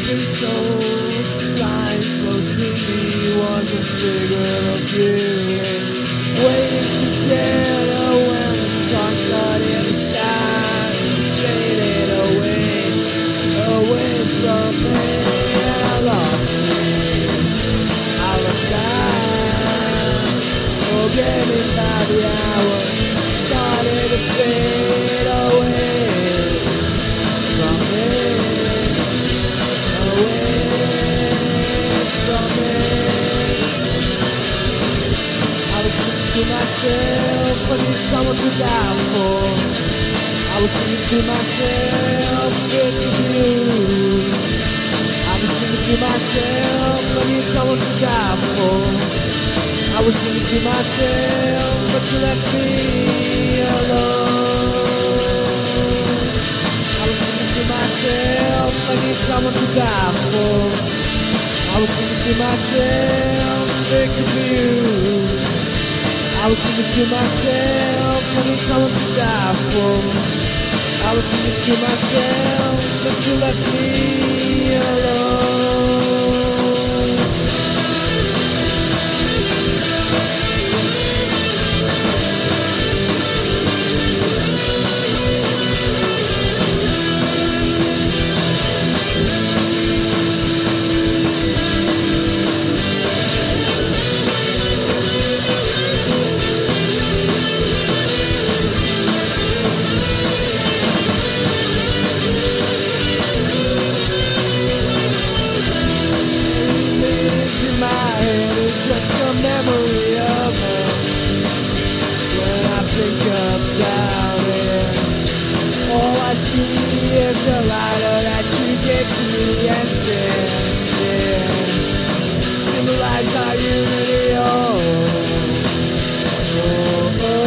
abandoned souls Lying close to me was a figure of beauty. Waiting to get myself, I need someone to die for. I was thinking to myself, thinking you. I was thinking to myself, I need someone to die for. I was thinking to myself, but you left me alone. I was thinking to myself, I need someone to die for. I was thinking to myself, thinking of you. I was thinking to myself, I need someone to die for. I was thinking to myself, but you left me memory of us. When I think about it, all I see is the lighter that you gave me and said, yeah, symbolize our unity. Oh, oh, oh.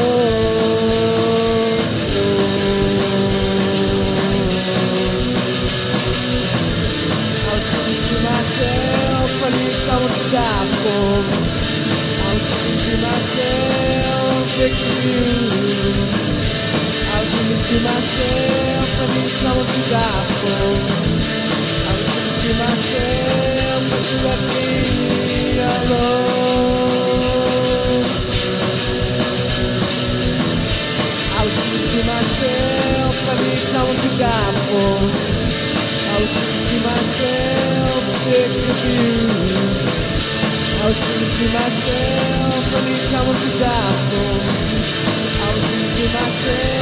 Myself, I need someone to die for. I was thinking to myself, thinking of you. I was thinking to myself, I need someone to die for. I was thinking to myself, but you left me alone. I was thinking to myself, I was thinking myself, I need someone to die. I was thinking myself,